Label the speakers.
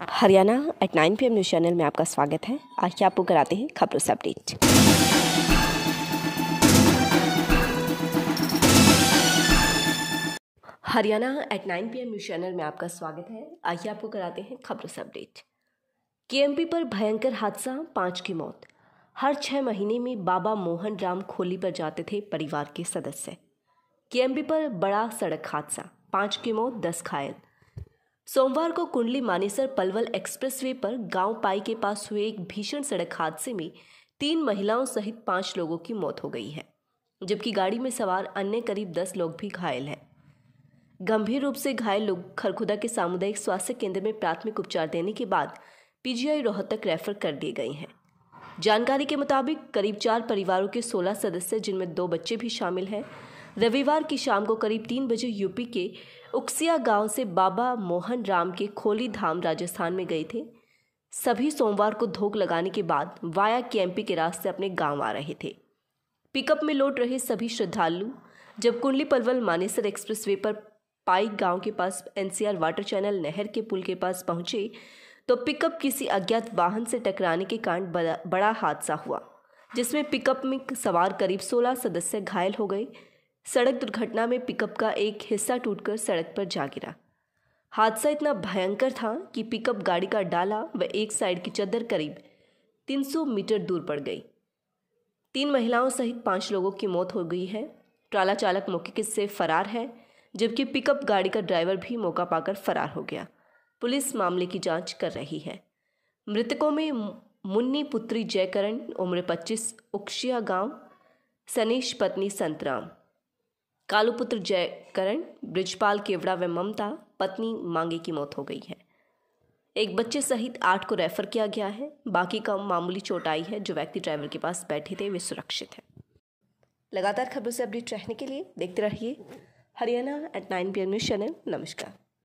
Speaker 1: Haryana eight nine P news channel में आपका स्वागत है। आज आपको कराते हैं? खबरों से update Haryana eight nine P news channel में आपका स्वागत है। आज आपको कराते हैं? खबरों से अपडेट केएमपी पर भयंकर हादसा, पाँच की मौत। हर छह महीने में बाबा मोहन राम खोली पर जाते थे परिवार के सदस्य। केएमपी पर बड़ा सड़क हादसा, पाँच की मौत, दस घायल। सोमवार को कुंडली मानेसर पलवल एक्सप्रेसवे पर गाँव पाई के पास हुए एक भीषण सड़क हादसे में तीन महिलाओं सहित पाँच लोगों की मौत हो गई है, जबकि गाड़ी में सवार अन्य करीब दस लोग भी घायल हैं। गंभीर रूप से घायल लोग खरखुदा के सामुदायिक स्वास्थ्य केंद्र में प्राथमिक उपचार देने के बाद पीजीआई रोहतक रेफर कर दिए गए हैं। जानकारी के मुताबिक करीब चार परिवारों के 16 सदस्य, जिनमें दो बच्चे भी शामिल हैं रविवार की शाम को करीब तीन बजे यूपी के उक्सिया गाँव से बाबा मोहन राम के खोली धाम राजस्थान में गए थे। सभी सोमवार को धोख लगाने के बाद वाया केएमपी के रास्ते अपने गाँव आ रहे थे। पिकअप में लौट रहे सभी श्रद्धालु जब कुंडली पलवल मानेसर एक्सप्रेसवे पर पाई गाँव के पास एनसीआर वाटर चैनल नहर के पुल के पास पहुँचे तो पिकअप किसी अज्ञात वाहन से टकराने के कारण बड़ा हादसा हुआ, जिसमें पिकअप में सवार करीब 16 सदस्य घायल हो गए। सड़क दुर्घटना में पिकअप का एक हिस्सा टूटकर सड़क पर जा गिरा। हादसा इतना भयंकर था कि पिकअप गाड़ी का डाला व एक साइड की चद्दर करीब 300 मीटर दूर पड़ गई। तीन महिलाओं सहित पाँच लोगों की मौत हो गई है। ट्राला चालक मौके से फरार है, जबकि पिकअप गाड़ी का ड्राइवर भी मौका पाकर फरार हो गया। पुलिस मामले की जाँच कर रही है। मृतकों में मुन्नी पुत्री जयकरण, उम्र 25 उक्षिया गाँव, सनीश पत्नी संतराम। कालूपुत्र जयकरण, ब्रिजपाल केवड़ा व ममता, पत्नी मांगे की मौत हो गई है। एक बच्चे सहित आठ को रेफर किया गया है। बाकी का मामूली चोट आई है। जो व्यक्ति ड्राइवर के पास बैठे थे, वे सुरक्षित हैं। लगातार खबरों से अपडेट रहने के लिए देखते रहिए। Haryana eight nine P news channel नमस्कार।